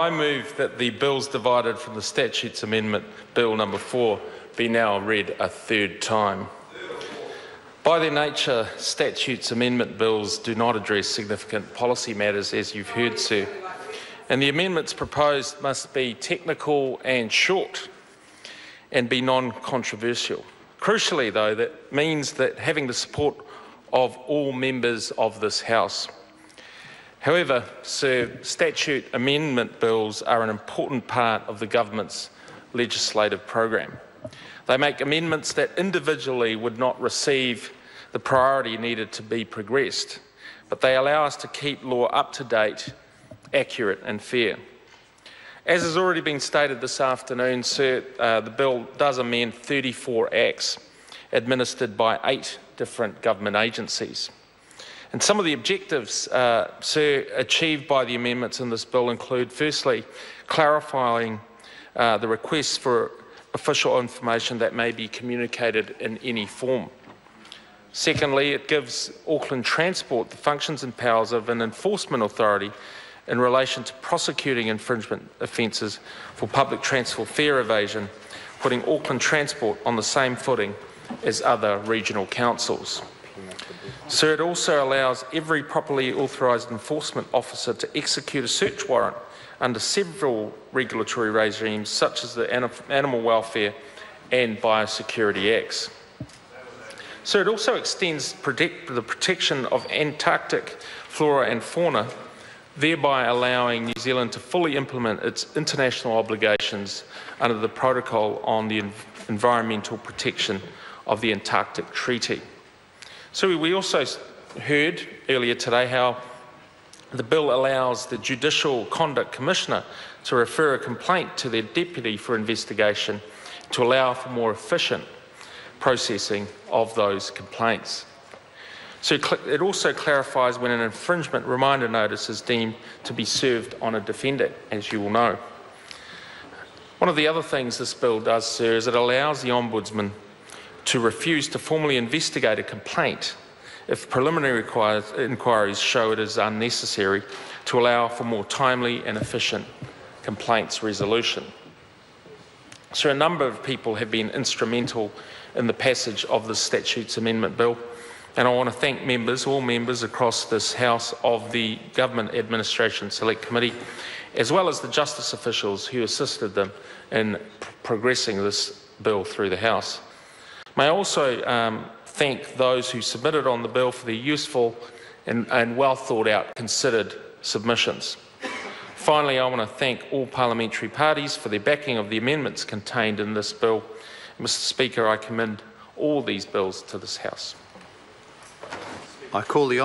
I move that the bills divided from the Statutes Amendment Bill number 4 be now read a third time. By their nature, statutes amendment bills do not address significant policy matters, as you've heard, sir. And the amendments proposed must be technical and short and be non controversial. Crucially, though, that means that having the support of all members of this House. However, Sir, statute amendment bills are an important part of the government's legislative program. They make amendments that individually would not receive the priority needed to be progressed, but they allow us to keep law up to date, accurate, and fair. As has already been stated this afternoon, sir, uh, the bill does amend 34 acts administered by eight different government agencies. And some of the objectives, uh, sir, achieved by the amendments in this bill include, firstly, clarifying uh, the requests for official information that may be communicated in any form. Secondly, it gives Auckland Transport the functions and powers of an enforcement authority in relation to prosecuting infringement offences for public transport fare evasion, putting Auckland Transport on the same footing as other regional councils. So it also allows every properly authorised enforcement officer to execute a search warrant under several regulatory regimes such as the Animal Welfare and Biosecurity Acts. So it also extends protect the protection of Antarctic flora and fauna, thereby allowing New Zealand to fully implement its international obligations under the Protocol on the Environmental Protection of the Antarctic Treaty. So we also heard earlier today how the bill allows the Judicial Conduct Commissioner to refer a complaint to their deputy for investigation to allow for more efficient processing of those complaints. So it also clarifies when an infringement reminder notice is deemed to be served on a defendant, as you will know. One of the other things this bill does, sir, is it allows the Ombudsman to refuse to formally investigate a complaint if preliminary inquiries show it is unnecessary to allow for more timely and efficient complaints resolution. So a number of people have been instrumental in the passage of the Statutes Amendment Bill. And I want to thank members, all members across this House of the Government Administration Select Committee, as well as the justice officials who assisted them in progressing this bill through the House. May I also um, thank those who submitted on the bill for their useful and, and well thought out, considered submissions. Finally, I want to thank all parliamentary parties for their backing of the amendments contained in this bill. Mr Speaker, I commend all these bills to this House. I call the